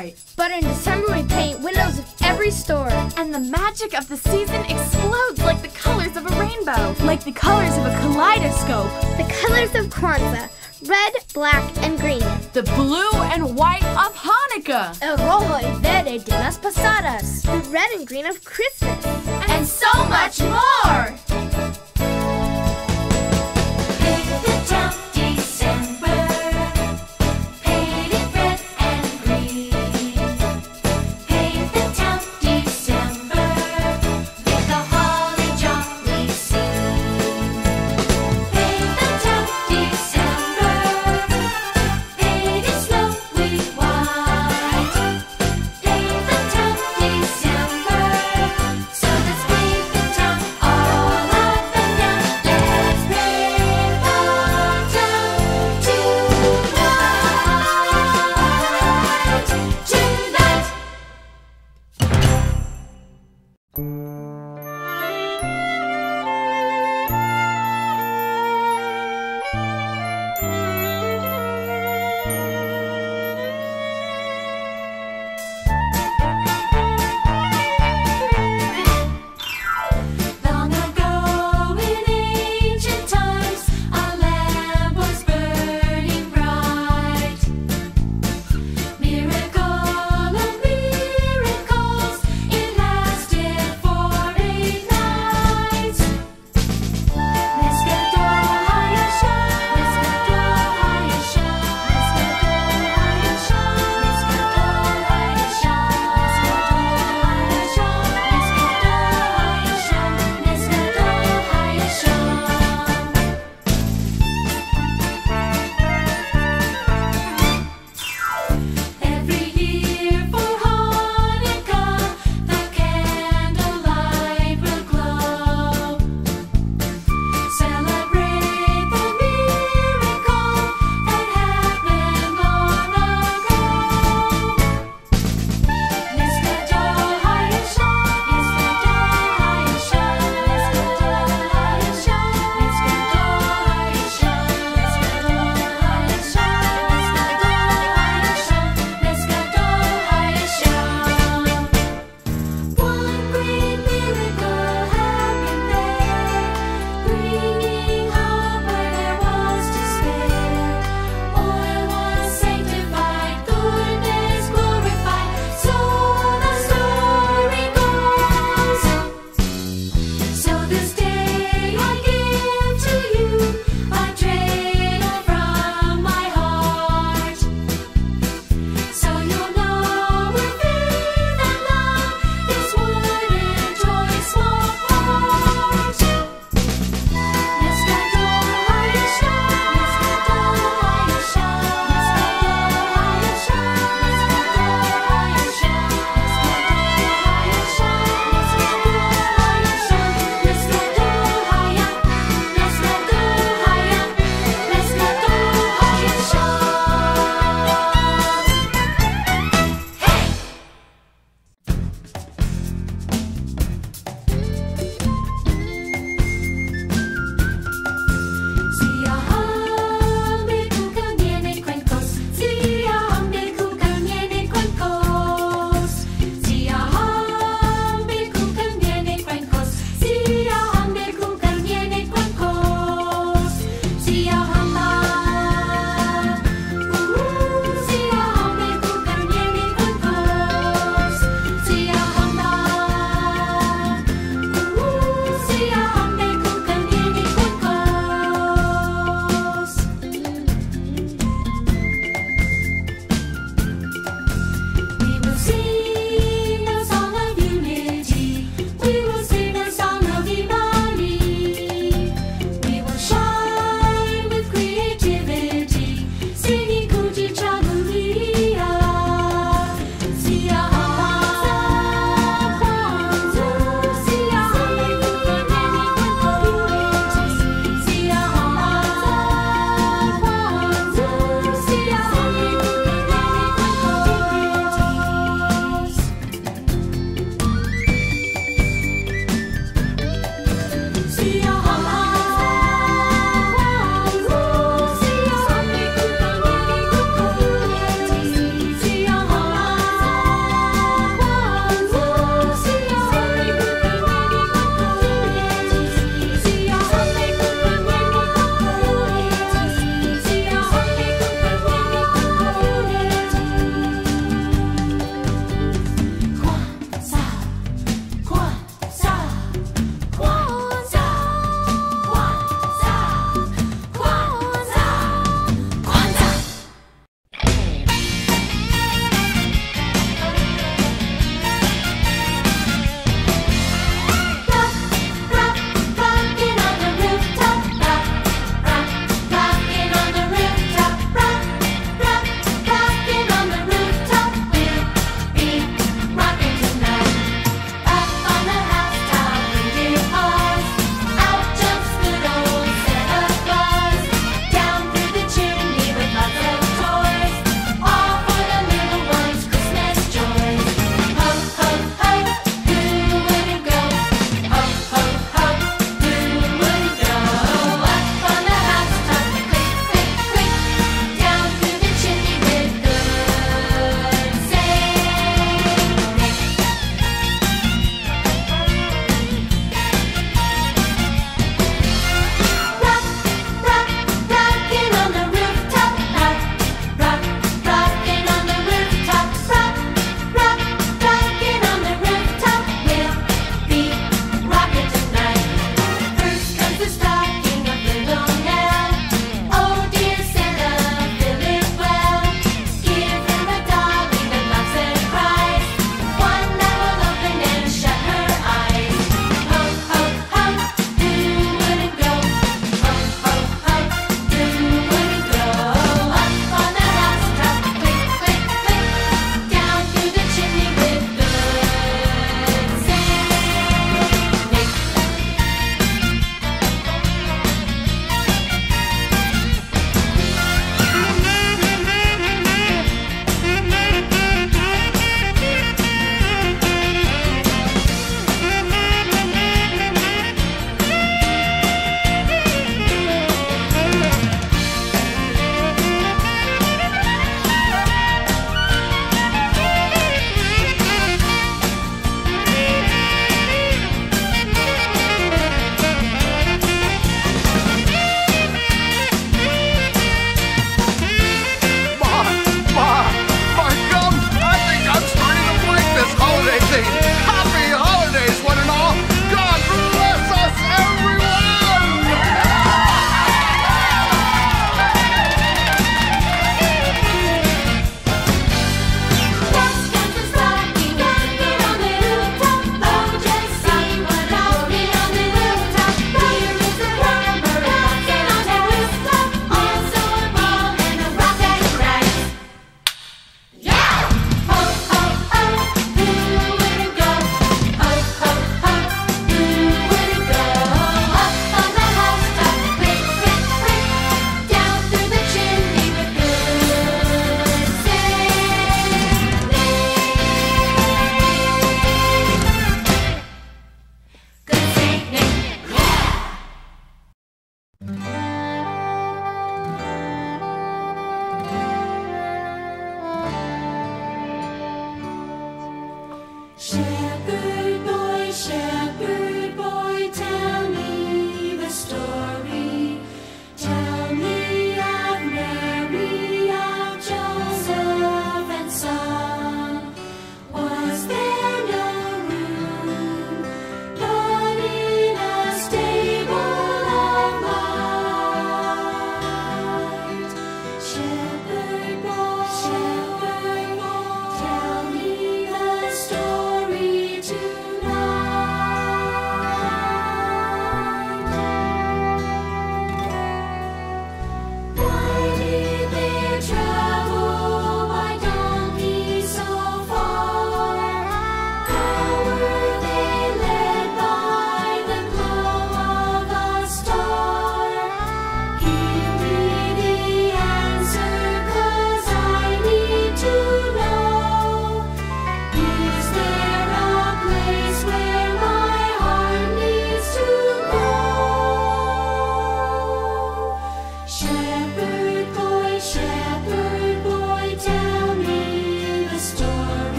white. But in December we paint windows of every store. And the magic of the season explodes like the colors of a rainbow. Like the colors of a kaleidoscope. The colors of Kwanzaa. Red, black, and green. The blue and white of Hanukkah. El rojo y verde de las posadas. The red and green of Christmas. And so much more!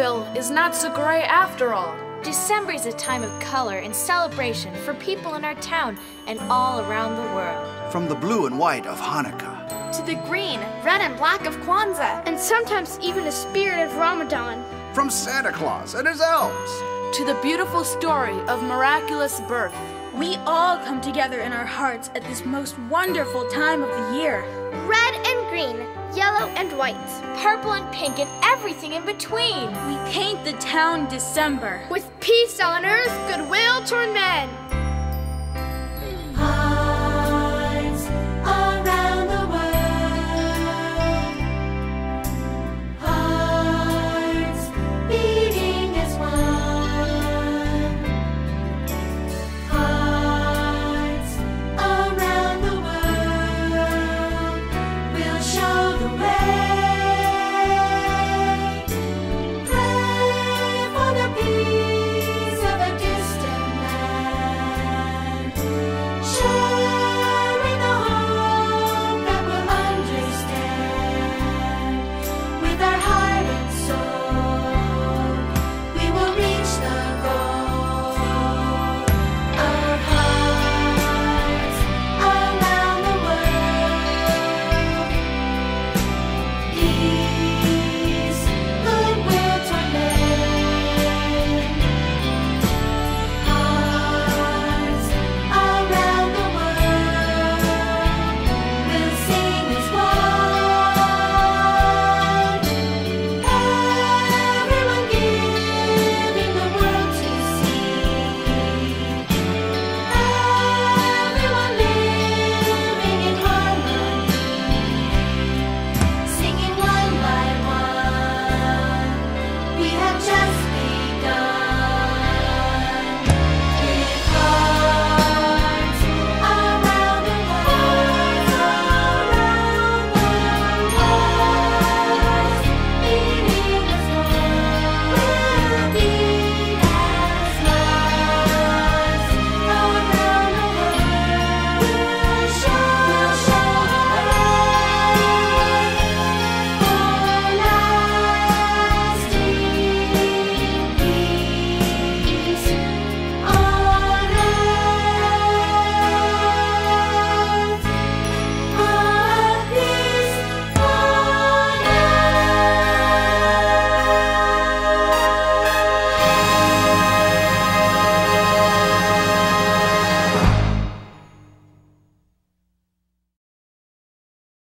That is not so gray after all. December is a time of color and celebration for people in our town and all around the world. From the blue and white of Hanukkah To the green, red, and black of Kwanzaa. And sometimes even the spirit of Ramadan. from Santa Claus and his elves. To the beautiful story of miraculous birth. We all come together in our hearts at this most wonderful time of the year. Red and green, yellow and white. Purple and pink and everything in between. We paint the town December. With peace on earth, goodwill toward men.